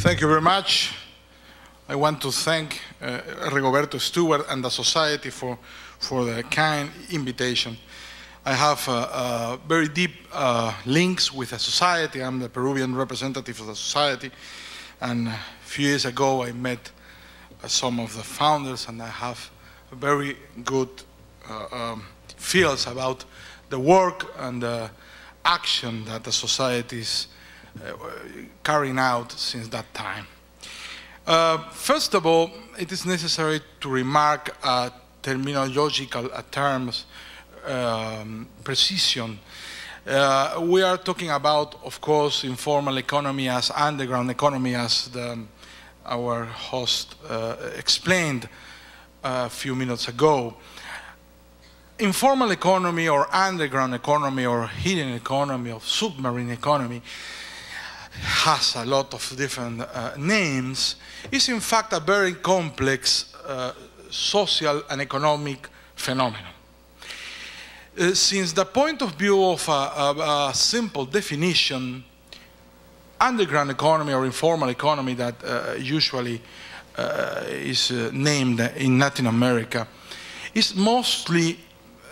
Thank you very much. I want to thank uh, Rigoberto Stewart and the Society for, for the kind invitation. I have uh, uh, very deep uh, links with the Society. I'm the Peruvian representative of the Society. And a few years ago, I met uh, some of the founders, and I have very good uh, um, feels about the work and the action that the Society is carrying out since that time. Uh, first of all, it is necessary to remark uh, terminological terms, um, precision. Uh, we are talking about, of course, informal economy as underground economy, as the, our host uh, explained a few minutes ago. Informal economy or underground economy or hidden economy or submarine economy has a lot of different uh, names, is in fact a very complex uh, social and economic phenomenon. Uh, since the point of view of a, a, a, simple definition, underground economy or informal economy that uh, usually uh, is named in Latin America is mostly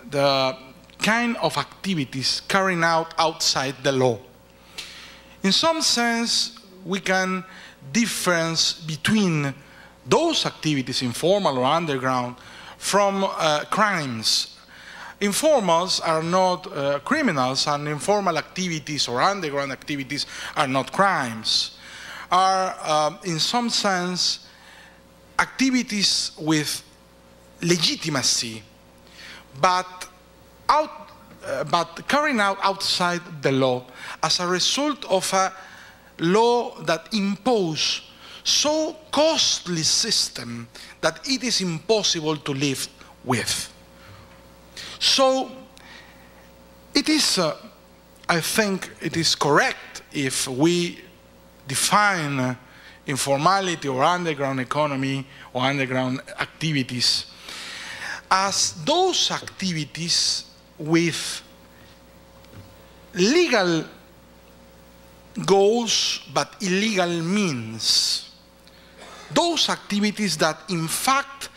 the kind of activities carried out outside the law in some sense, we can difference between those activities, informal or underground, from uh, crimes. Informals are not uh, criminals, and informal activities or underground activities are not crimes. Are, uh, in some sense, activities with legitimacy, but out but carrying out outside the law as a result of a law that imposes so costly system that it is impossible to live with. So it is, uh, I think it is correct if we define uh, informality or underground economy or underground activities as those activities with legal goals but illegal means. Those activities that in fact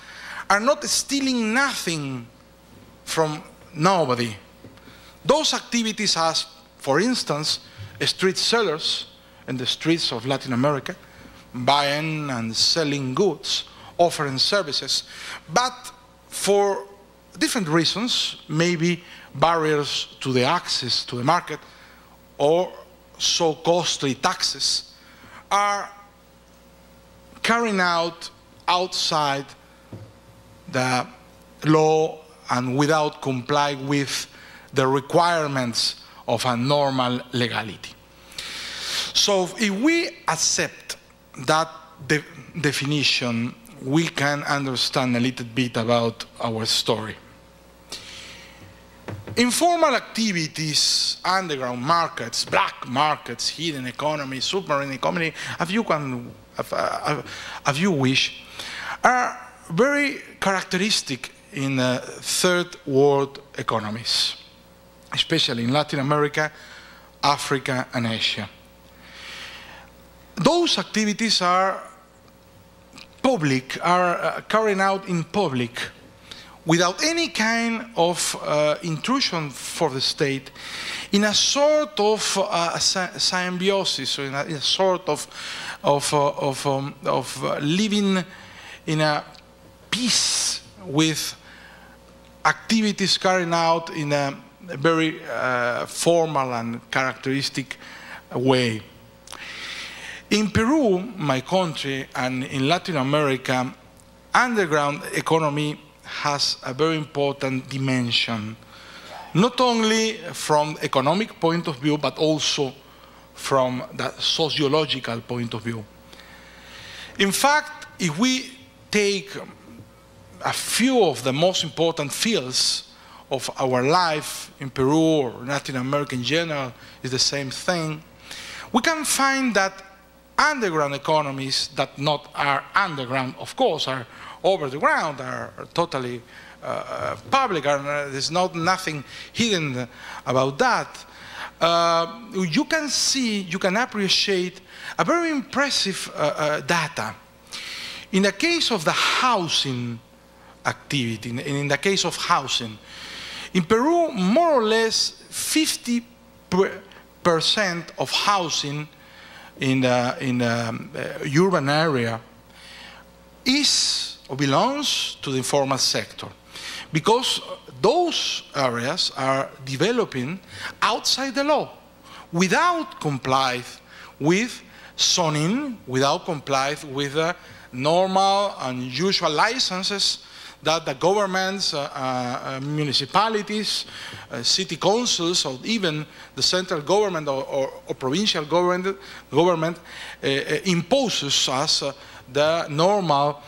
are not stealing nothing from nobody. Those activities as, for instance, street sellers in the streets of Latin America, buying and selling goods, offering services, but for different reasons, maybe barriers to the access to the market or so costly taxes, are carrying out outside the law and without complying with the requirements of a normal legality. So if we accept that de definition, we can understand a little bit about our story. Informal activities, underground markets, black markets, hidden economy, submarine economy, if you, can, if, you wish, are very characteristic in uh, third world economies, especially in Latin America, Africa, and Asia. Those activities are public, are uh, carried out in public without any kind of uh, intrusion for the state, in a sort of uh, symbiosis, or in a, in a, sort of, of, uh, of, um, of uh, living in a peace with activities carried out in a very uh, formal and characteristic way. In Peru, my country, and in Latin America, underground economy has a very important dimension, not only from economic point of view, but also from the sociological point of view. In fact, if we take a few of the most important fields of our life in Peru or Latin America in general is the same thing, we can find that underground economies that not are underground, of course, are over the ground are, totally uh, public, and uh, there's not nothing hidden about that. uh, you can see, you can appreciate a very impressive uh, uh, data. In the case of the housing activity, in, in the case of housing, in Peru, more or less 50 percent of housing in the, in the um, uh, urban area is or belongs to the informal sector. Because those areas are developing outside the law without complying with zoning, without complying with the normal and usual licenses that the governments, uh, uh, municipalities, uh, city councils, or even the central government or, or, or provincial government, government imposes as uh, the normal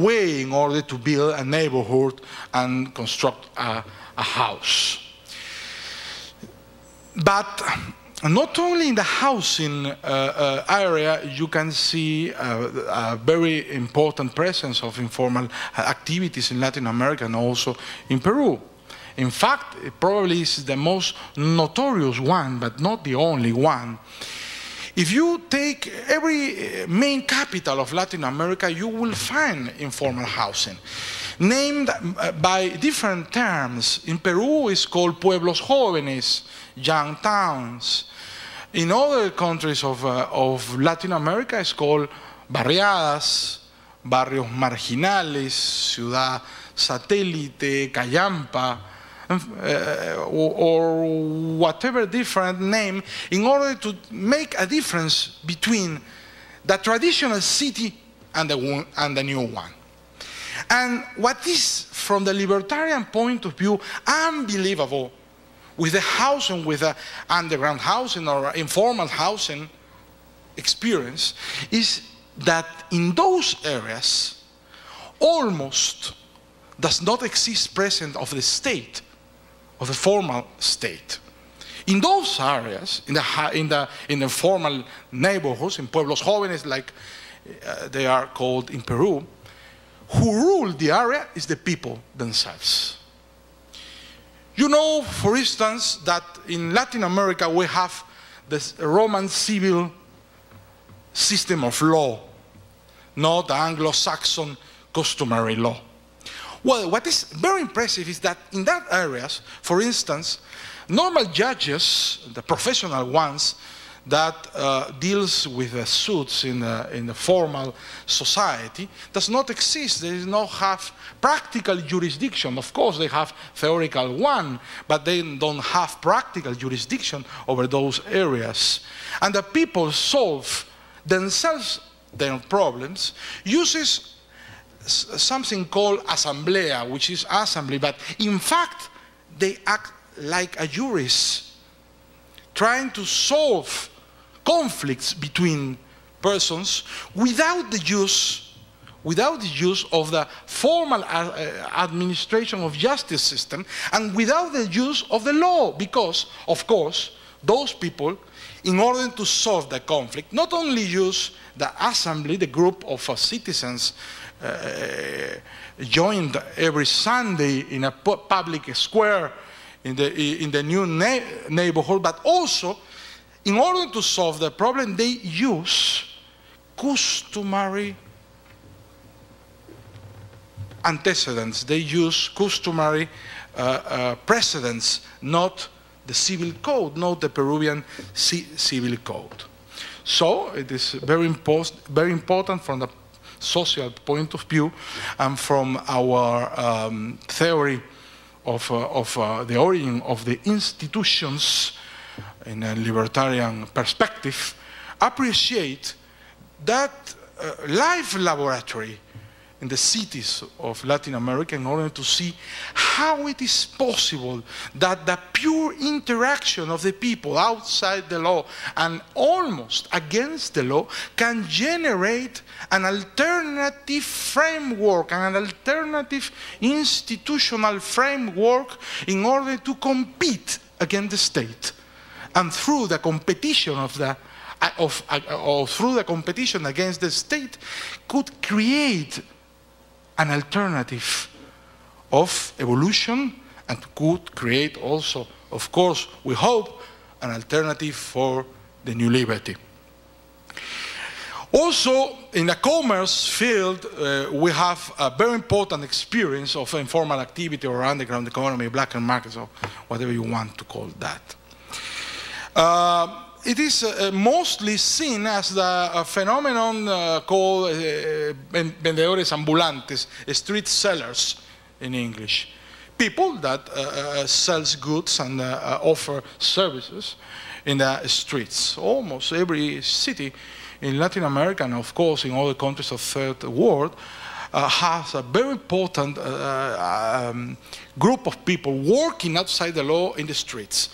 way in order to build a neighborhood and construct a, a house. But not only in the housing uh, uh, area, you can see uh, a very important presence of informal activities in Latin America and also in Peru. In fact, it probably is the most notorious one, but not the only one. If you take every main capital of Latin America, you will find informal housing, named by different terms. In Peru, it's called pueblos jóvenes, young towns. In other countries of, uh, of Latin America, it's called barriadas, barrios marginales, ciudad satélite, callampa, uh, or, or, whatever different name, in order to make a difference between the traditional city and the, and the new one. And what is, from the libertarian point of view, unbelievable with the housing, with the underground housing or informal housing experience, is that in those areas, almost does not exist presence of the state, of the formal state. In those areas, in the, in the, in the formal neighborhoods, in pueblos jóvenes, like uh, they are called in Peru, who rule the area is the people themselves. You know, for instance, that in Latin America we have the Roman civil system of law, not the Anglo-Saxon customary law. Well, what is very impressive is that in that areas, for instance, normal judges, the professional ones, that uh, deals with the suits in the, in the formal society does not exist. They do not have practical jurisdiction. Of course, they have theoretical one, but they don't have practical jurisdiction over those areas. And the people solve themselves their problems uses something called asamblea, which is assembly, but in fact, they act like a jurist, trying to solve conflicts between persons without the use without the use of the formal uh, administration of justice system and without the use of the law because of course those people in order to solve the conflict not only use the assembly the group of uh, citizens uh, joined every sunday in a public square in the, in the new neighborhood but also in order to solve the problem, they use customary antecedents. They use customary uh, uh, precedents, not the civil code, not the Peruvian civil code. So it is very, very important from the social point of view and from our um, theory of, uh, of uh, the origin of the institutions in a libertarian perspective, appreciate that uh, live laboratory in the cities of Latin America in order to see how it is possible that the pure interaction of the people outside the law and almost against the law can generate an alternative framework, and an alternative institutional framework in order to compete against the state and through the competition of the of, or through the competition against the state could create an alternative of evolution and could create also, of course, we hope, an alternative for the new liberty. Also, in the commerce field, uh, we have a very important experience of informal activity or underground economy, black and markets, or whatever you want to call that. Uh, it is uh, mostly seen as the phenomenon uh, called uh, vendedores ambulantes, street sellers in English. People that uh, uh sells goods and uh, offer services in the streets. Almost every city in Latin America and of course in all the countries of third world uh, has a very important uh, um, group of people working outside the law in the streets.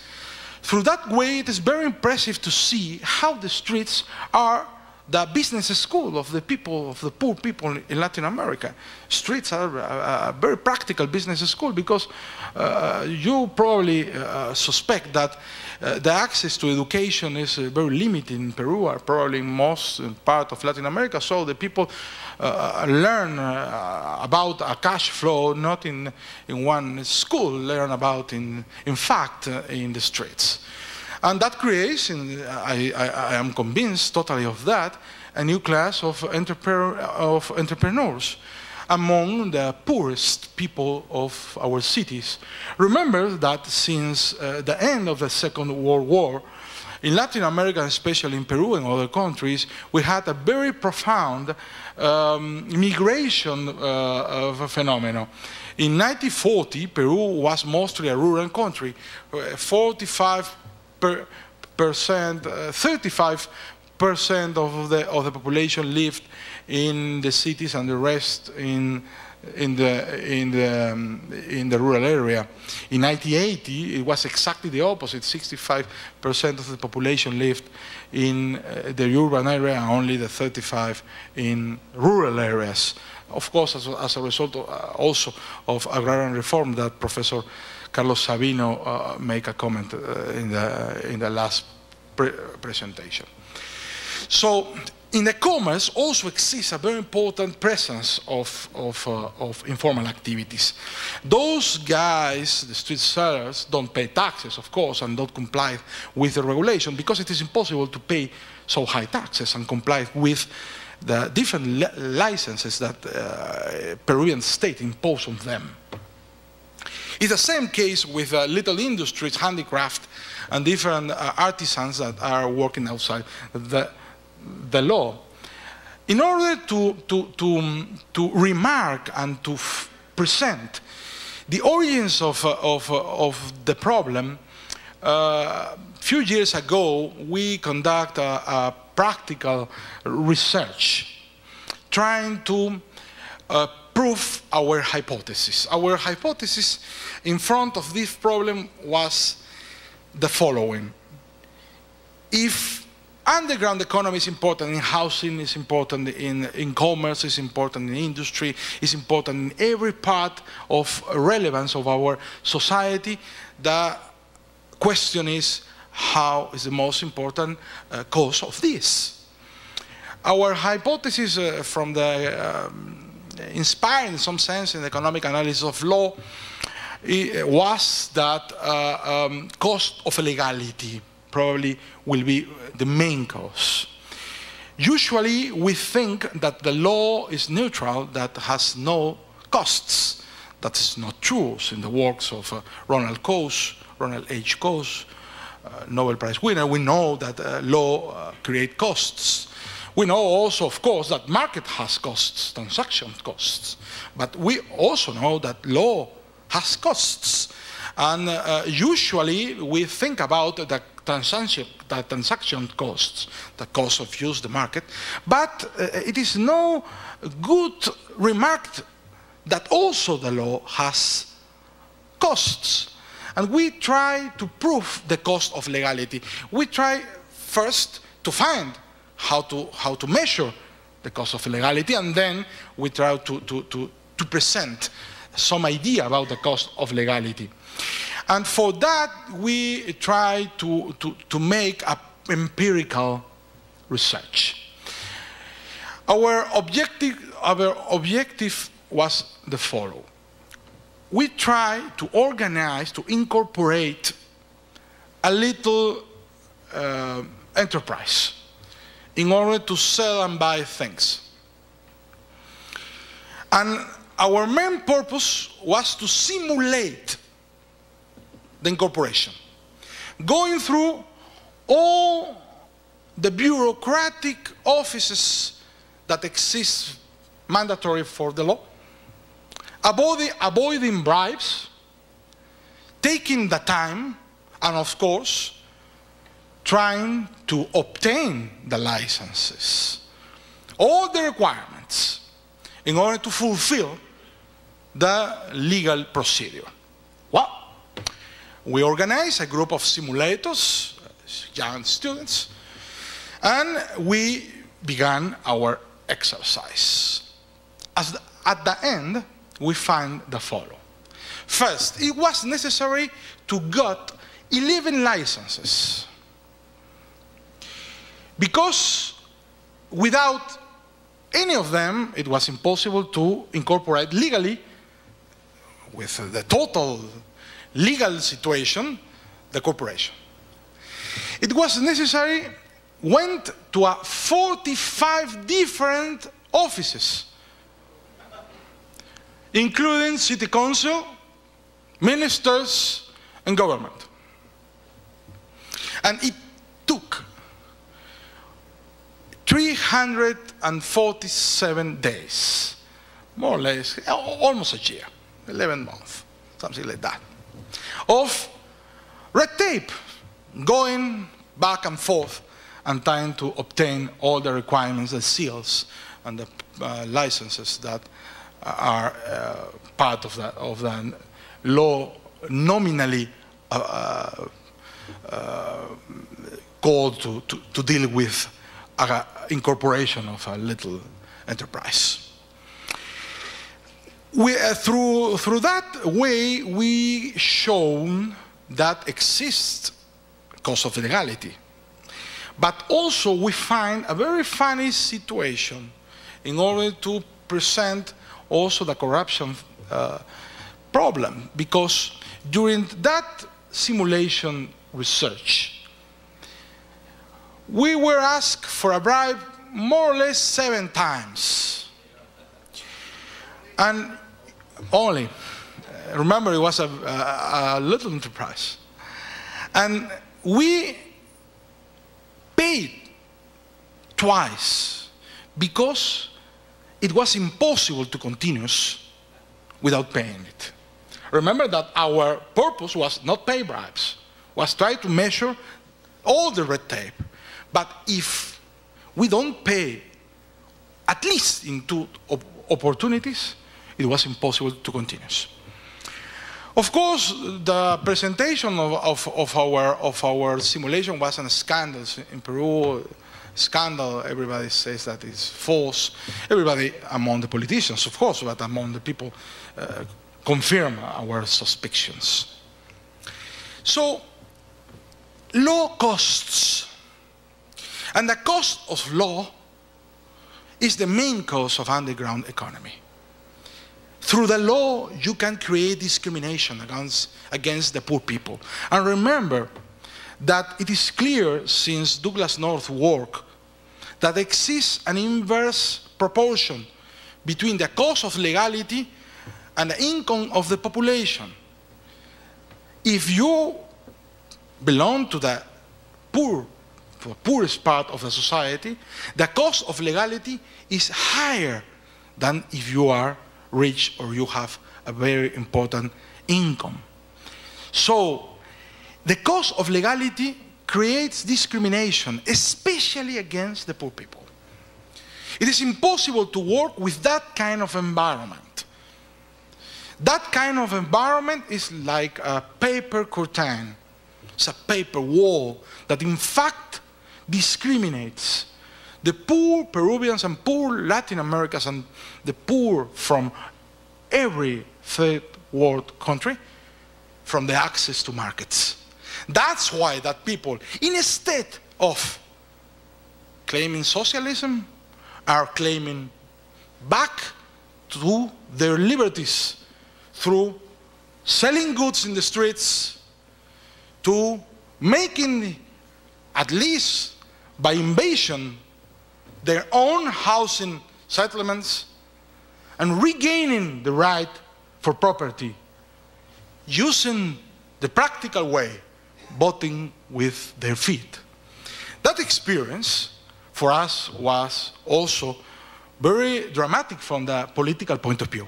Through that way, it is very impressive to see how the streets are the business school of the people, of the poor people in Latin America. Streets are a, a very practical business school because uh, you probably uh, suspect that uh, the access to education is uh, very limited in Peru, or probably in most part of Latin America. So the people uh, learn uh, about a cash flow not in, in one school, learn about in, in fact in the streets. And that creates, and I, I, I, am convinced totally of that, a new class of, entrepreneur, of entrepreneurs among the poorest people of our cities. Remember that since uh, the end of the Second World War, in Latin America, especially in Peru and other countries, we had a very profound um, migration uh, phenomenon. In 1940, Peru was mostly a rural country. 45 per percent, uh, 35 percent of the of the population lived in the cities, and the rest in in the in the um, in the rural area. In 1980, it was exactly the opposite. 65 percent of the population lived in uh, the urban area, and only the 35 in rural areas. Of course, as, as a result of, uh, also of agrarian reform that Professor Carlos Sabino uh, make a comment uh, in, the, in the last pre presentation. So in the commerce also exists a very important presence of, of, uh, of, informal activities. Those guys, the street sellers, don't pay taxes, of course, and don't comply with the regulation because it is impossible to pay so high taxes and comply with the different li licenses that uh, Peruvian state impose on them. It's the same case with uh, little industries, handicraft, and different uh, artisans that are working outside the, the law. In order to, to, to, to remark and to present the origins of, uh, of, uh, of the problem, a uh, few years ago, we conduct a, a practical research trying to uh, prove our hypothesis. Our hypothesis in front of this problem was the following. If underground economy is important in housing, is important in, in commerce, is important in industry, is important in every part of relevance of our society, the question is how is the most important uh, cause of this? Our hypothesis uh, from the um, inspired in some sense in the economic analysis of law was that uh, um, cost of legality probably will be the main cause. Usually we think that the law is neutral, that has no costs. That is not true in the works of uh, Ronald Coase, Ronald H. Coase, uh, Nobel Prize winner. We know that uh, law uh, creates costs. We know also, of course, that market has costs, transaction costs. But we also know that law has costs. And uh, usually we think about the transaction, the transaction costs, the cost of use the market, but uh, it is no good remark that also the law has costs. And we try to prove the cost of legality. We try first to find how to, how to measure the cost of legality, and then we try to, to, to, to present some idea about the cost of legality. And for that, we try to, to, to make a empirical research. Our objective, our objective was the following. We try to organize, to incorporate a little uh, enterprise in order to sell and buy things. And our main purpose was to simulate the incorporation, going through all the bureaucratic offices that exist mandatory for the law, avoiding, avoiding bribes, taking the time, and of course, trying to obtain the licenses, all the requirements in order to fulfill the legal procedure. We organized a group of simulators, young students, and we began our exercise. The, at the end, we find the following. First, it was necessary to get 11 licenses. Because without any of them, it was impossible to incorporate legally, with the total legal situation, the corporation. It was necessary, went to a 45 different offices, including city council, ministers, and government. And it took 347 days, more or less, almost a year, 11 months, something like that, of red tape, going back and forth and trying to obtain all the requirements, the seals, and the uh, licenses that are uh, part of, that, of the law nominally uh, uh called to, to, to deal with uh, incorporation of a little enterprise. We, uh, through, through that way, we shown that exists cause of legality. But also we find a very funny situation in order to present also the corruption uh, problem because during that simulation research, we were asked for a bribe more or less seven times. And only, remember it was a, a, little enterprise. And we paid twice because it was impossible to continue without paying it. Remember that our purpose was not pay bribes, was try to measure all the red tape. But if we don't pay at least in two opportunities, it was impossible to continue. Of course, the presentation of, of, of, our, of our simulation was a scandal in Peru. Scandal, everybody says that it's false. Everybody among the politicians, of course, but among the people uh, confirm our suspicions. So, law costs and the cost of law is the main cause of underground economy. Through the law, you can create discrimination against, against the poor people. And remember that it is clear since Douglass North work that exists an inverse proportion between the cost of legality and the income of the population. If you belong to the poor the poorest part of the society, the cost of legality is higher than if you are rich or you have a very important income. So, the cost of legality creates discrimination, especially against the poor people. It is impossible to work with that kind of environment. That kind of environment is like a paper curtain. It's a paper wall that in fact discriminates the poor Peruvians and poor Latin Americans and the poor from every third world country from the access to markets. That's why that people, instead of claiming socialism, are claiming back to their liberties through selling goods in the streets, to making at least by invasion, their own housing settlements and regaining the right for property using the practical way, voting with their feet. That experience for us was also very dramatic from the political point of view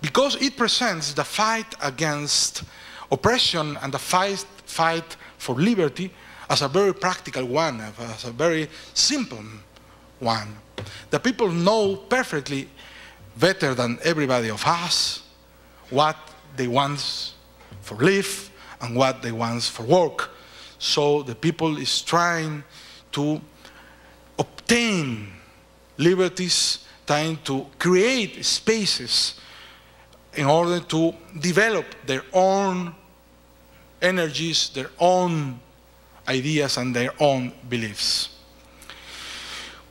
because it presents the fight against oppression and the fight, fight for liberty as a very practical one, as a very simple one. The people know perfectly, better than everybody of us, what they want for life and what they want for work. So the people is trying to obtain liberties, trying to create spaces in order to develop their own energies, their own ideas, and their own beliefs.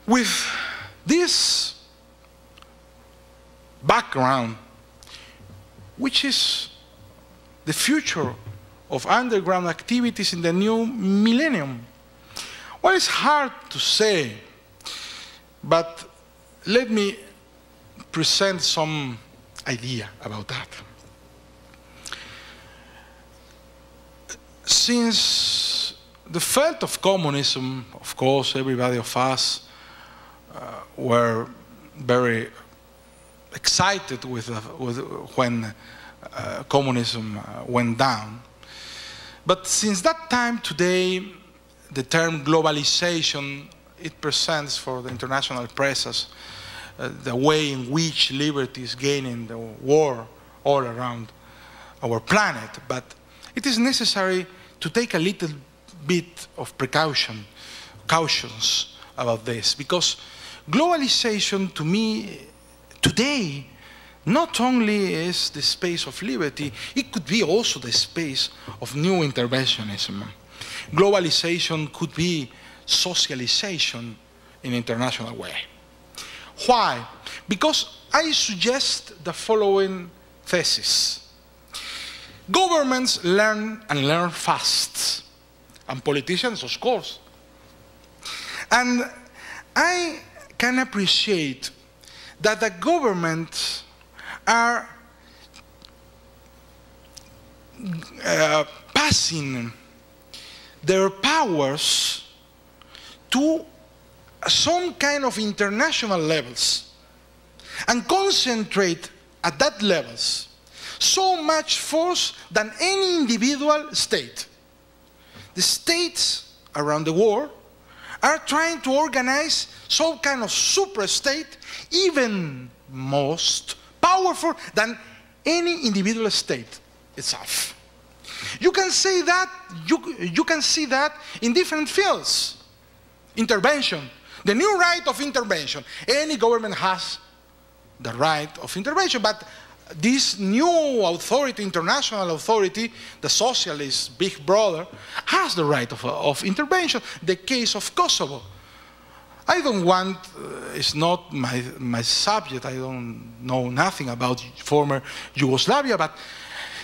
With this background, which is the future of underground activities in the new millennium? Well, it's hard to say, but let me present some idea about that. Since the fall of communism, of course, everybody of us were very excited with, uh, with when uh, communism uh, went down. But since that time today, the term globalization, it presents for the international press uh, the way in which liberty is gaining the war all around our planet. But it is necessary to take a little bit of precaution, cautions about this, because globalization to me today not only is the space of liberty, it could be also the space of new interventionism. Globalization could be socialization in an international way. Why? Because I suggest the following thesis. Governments learn and learn fast, and politicians, of course. And I can appreciate that the government are uh, passing their powers to some kind of international levels and concentrate at that levels so much force than any individual state. The states around the world are trying to organize some kind of super state even most powerful than any individual state itself. You can say that, you, you can see that in different fields. Intervention, the new right of intervention. Any government has the right of intervention, but this new authority, international authority, the socialist big brother, has the right of, of intervention. The case of Kosovo I don't want, uh, it's not my, my subject, I don't know nothing about former Yugoslavia, but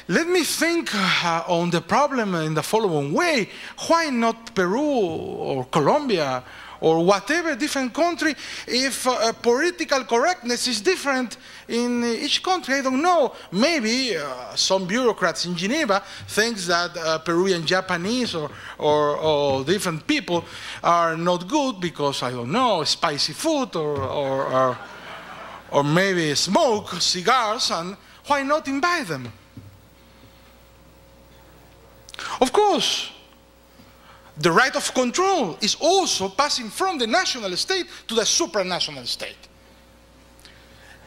let me think uh, on the problem in the following way. Why not Peru or Colombia or whatever different country if uh, political correctness is different in each country. I don't know. Maybe uh, some bureaucrats in Geneva thinks that uh, Peruvian Japanese or, or, or, different people are not good because, I don't know, spicy food or, or, or, or maybe smoke cigars and why not invite them? Of course, the right of control is also passing from the national state to the supranational state.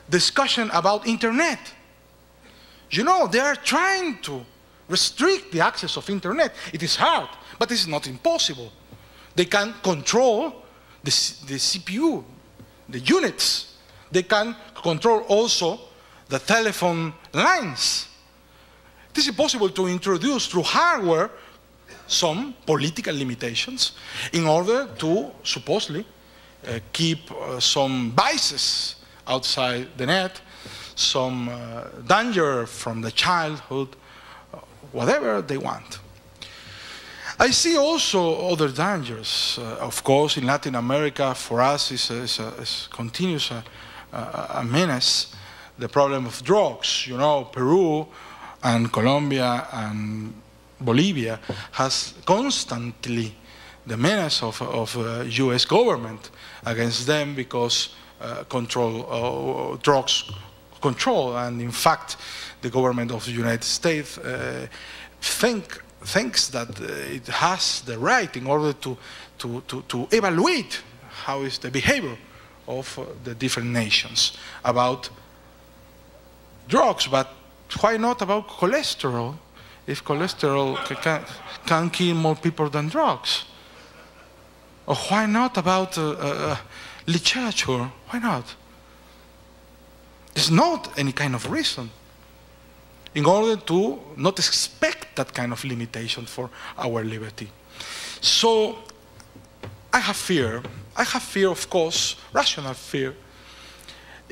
Discussion about internet. You know, they are trying to restrict the access of internet. It is hard, but it's not impossible. They can control the, the CPU, the units. They can control also the telephone lines. It is possible to introduce through hardware some political limitations in order to supposedly uh, keep uh, some biases outside the net, some uh, danger from the childhood, uh, whatever they want. I see also other dangers. Uh, of course, in Latin America, for us, is, is continuous a, a, menace. The problem of drugs. You know, Peru and Colombia and Bolivia has constantly the menace of, of uh, U.S. government against them because uh, control uh, drugs control, and in fact, the government of the United States uh, think thinks that uh, it has the right in order to, to, to, to evaluate how is the behavior of uh, the different nations about drugs, but why not about cholesterol? If cholesterol can, can kill more people than drugs? Or why not about uh, uh, literature? Why not? There's not any kind of reason in order to not expect that kind of limitation for our liberty. So I have fear. I have fear, of course, rational fear,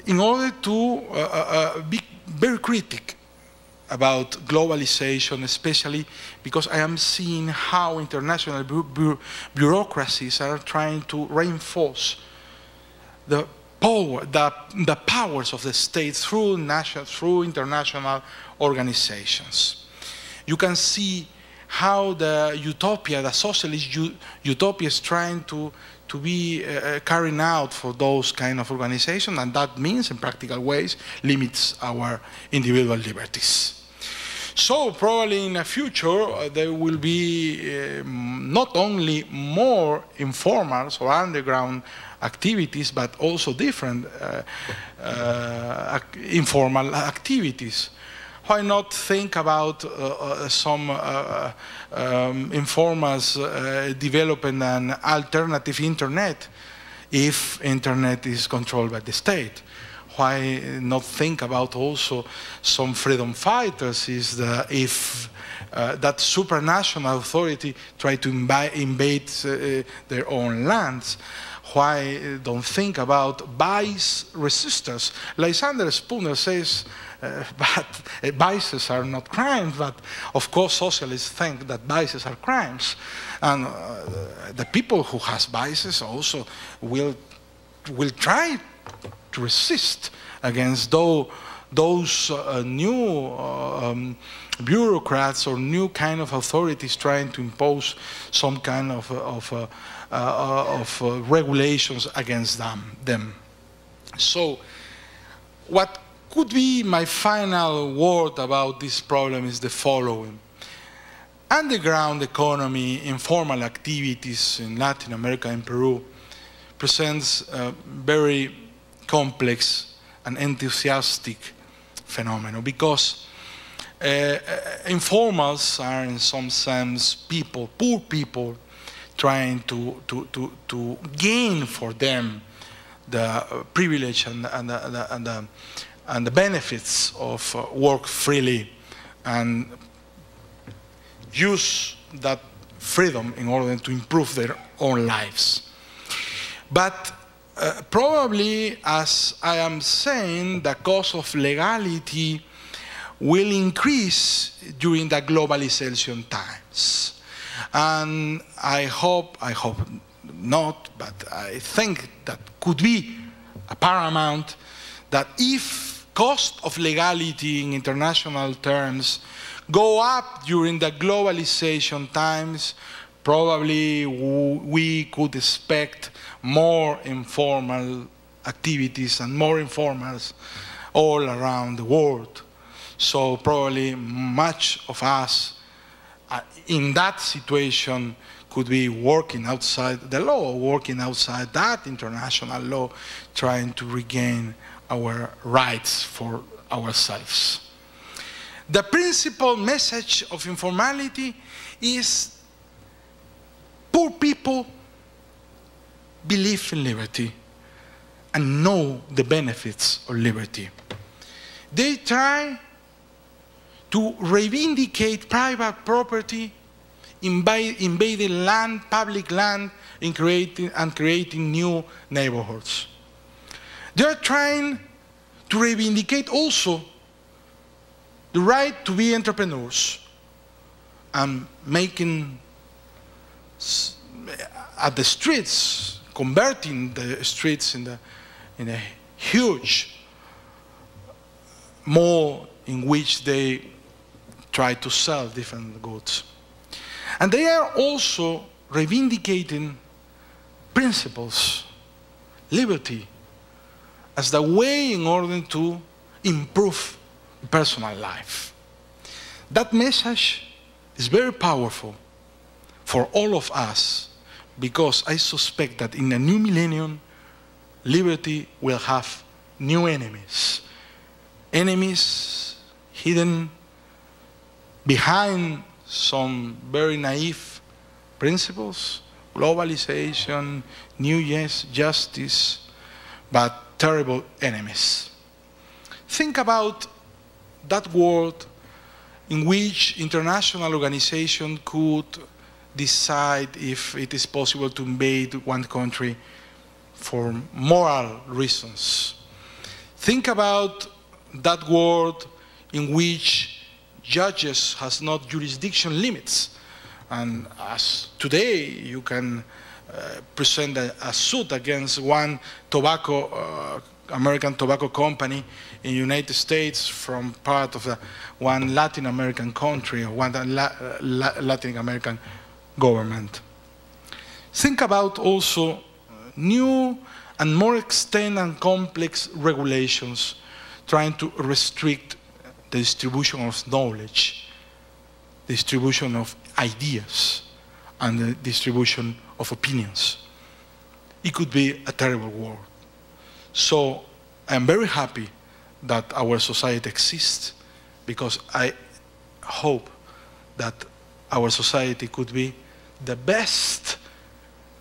in order to uh, uh, uh be very critic about globalization, especially because I am seeing how international bu bu bureaucracies are trying to reinforce the power, the, the powers of the state through, national, through international organizations. You can see how the utopia, the socialist utopia is trying to, to be uh, uh, out for those kind of organizations, and that means, in practical ways, limits our individual liberties. So probably in the future, uh, there will be um, not only more informals or underground activities, but also different uh, uh, informal activities. Why not think about uh, uh some uh, um, informals developing an alternative internet if internet is controlled by the state? why not think about also some freedom fighters is the, if uh, that supranational authority try to invade uh, their own lands why don't think about vice resistance. Lysander Spooner says, uh, but uh, vices are not crimes, but of course socialists think that vices are crimes. And uh, the people who has vices also will, will try to resist against those, those uh, new uh, um, bureaucrats or new kind of authorities trying to impose some kind of, of uh, uh, of uh, regulations against them, them. So what could be my final word about this problem is the following. Underground economy, informal activities in Latin America and Peru presents a very complex and enthusiastic phenomenon because uh, uh informals are in some sense people, poor people trying to, to, to, to gain for them the privilege and, and, the, and, the, and the benefits of uh, work freely and use that freedom in order to improve their own lives. But uh, probably, as I am saying, the cost of legality will increase during the globalization times. And I hope, I hope not, but I think that could be a paramount that if cost of legality in international terms go up during the globalization times, probably we could expect more informal activities and more informals all around the world. So probably much of us uh, in that situation could be working outside the law, working outside that international law, trying to regain our rights for ourselves. The principal message of informality is poor people believe in liberty and know the benefits of liberty. They try to reivindicate private property, invading land, public land, in creating, and creating new neighborhoods. They're trying to reivindicate also the right to be entrepreneurs and making at the streets, converting the streets in, the, in a huge mall in which they try to sell different goods. And they are also reivindicating principles, liberty, as the way in order to improve personal life. That message is very powerful for all of us because I suspect that in the new millennium, liberty will have new enemies. Enemies hidden behind some very naive principles, globalization, new yes, justice, but terrible enemies. Think about that world in which international organization could decide if it is possible to invade one country for moral reasons. Think about that world in which judges has not jurisdiction limits. And as today you can uh, present a, a, suit against one tobacco, uh, American tobacco company in United States from part of the, one Latin American country or one La, La, Latin American government. Think about also new and more extended and complex regulations trying to restrict the distribution of knowledge, distribution of ideas, and the distribution of opinions. It could be a terrible world. So I'm very happy that our society exists because I hope that our society could be the best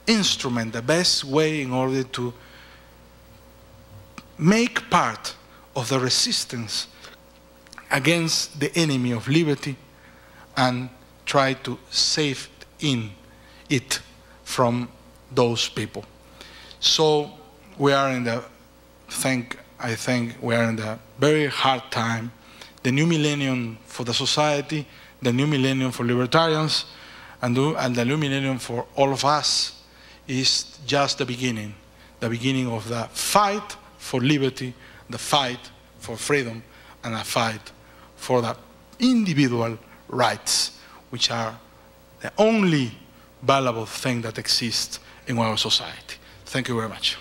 instrument, the best way in order to make part of the resistance against the enemy of liberty and try to save in it from those people. So we are in the think I think we are in the very hard time. The new millennium for the society, the new millennium for libertarians, and and the new millennium for all of us is just the beginning, the beginning of the fight for liberty, the fight for freedom, and a fight for the individual rights, which are the only valuable thing that exists in our society. Thank you very much.